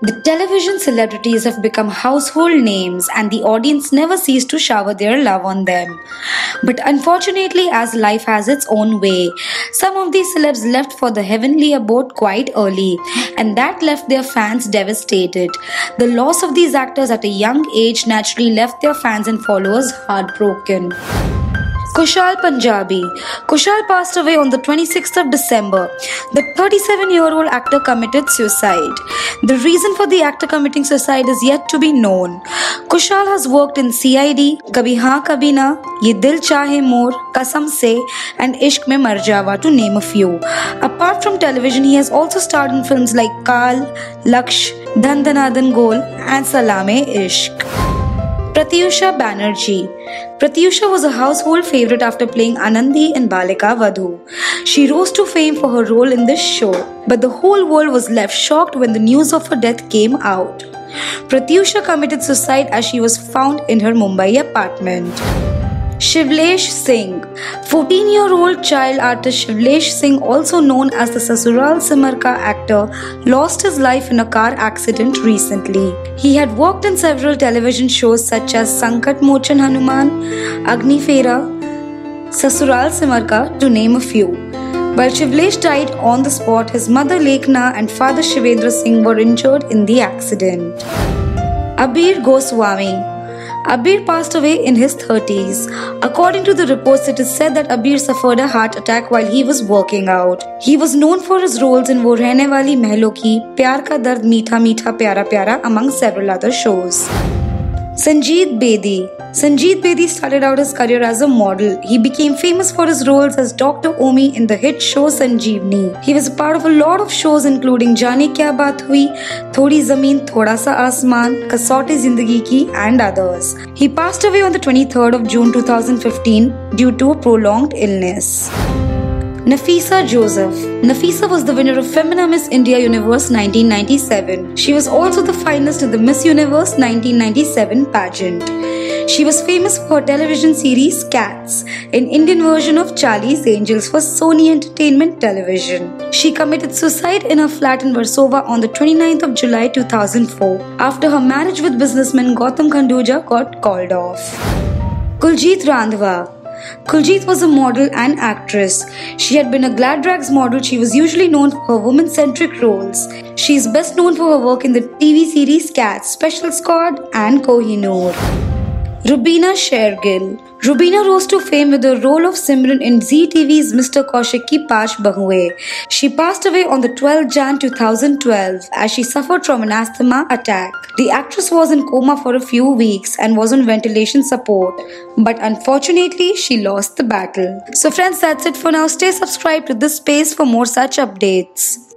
The television celebrities have become household names and the audience never cease to shower their love on them. But unfortunately, as life has its own way, some of these celebs left for the heavenly abode quite early and that left their fans devastated. The loss of these actors at a young age naturally left their fans and followers heartbroken. Kushal Punjabi. Kushal passed away on the 26th of December. The 37 year old actor committed suicide. The reason for the actor committing suicide is yet to be known. Kushal has worked in CID, Kabhi Haan Kabhi Na, Ye Dil Chahe More, Kasam Se, and Ishq Mein Mar to name a few. Apart from television, he has also starred in films like Kaal, Laksh, Dhan Dhana Gol, and Salaam-e-Ishq. Pratyusha Banerjee. Pratyusha was a household favorite after playing Anandi in Balika Vadhu. She rose to fame for her role in this show, but the whole world was left shocked when the news of her death came out. Pratyusha committed suicide as she was found in her Mumbai apartment. Shivlesh Singh 14 year old child artist Shivlesh Singh, also known as the Sasural Simar Ka actor, lost his life in a car accident recently. He had worked in several television shows such as Sankat Mochan Hanuman, Agni Fera, Sasural Simar Ka, to name a few. While Shivlesh died on the spot, his mother Lekhna and father Shivendra Singh were injured in the accident. Abir Goswami Abir passed away in his 30s. According to the reports, it is said that Abir suffered a heart attack while he was working out. He was known for his roles in Wo Rehne Wali Mehlon Ki, Pyar Ka Dard Meetha Meetha Pyara Pyara among several other shows. Sanjeet Bedi Sanjeet Bedi started out his career as a model. He became famous for his roles as Dr. Omi in the hit show Sanjeevani. He was a part of a lot of shows including Jaane Kya Baat Hui, Thodi Zameen Thoda Sa Asman, Kasauti Zindagi Ki and others. He passed away on the 23rd of June 2015 due to a prolonged illness. Nafisa Joseph. Nafisa was the winner of Femina Miss India Universe 1997. She was also the finalist in the Miss Universe 1997 pageant. She was famous for her television series Cats, an Indian version of Charlie's Angels for Sony Entertainment Television. She committed suicide in her flat in Versova on the 29th of July 2004 after her marriage with businessman Gautam Khanduja got called off. Kuljeet Randhawa Kuljeet was a model and actress. She had been a Glad Rags model. She was usually known for her woman centric roles. She is best known for her work in the TV series Cats, Special Squad, and Kohinoor. Rubina Shergill. Rubina rose to fame with the role of Simran in Zee TV's Mr. Kaushik Ki Paanch Bahue. She passed away on the 12th Jan 2012 as she suffered from an asthma attack. The actress was in coma for a few weeks and was on ventilation support, but unfortunately she lost the battle. So friends, that's it for now. Stay subscribed to this space for more such updates.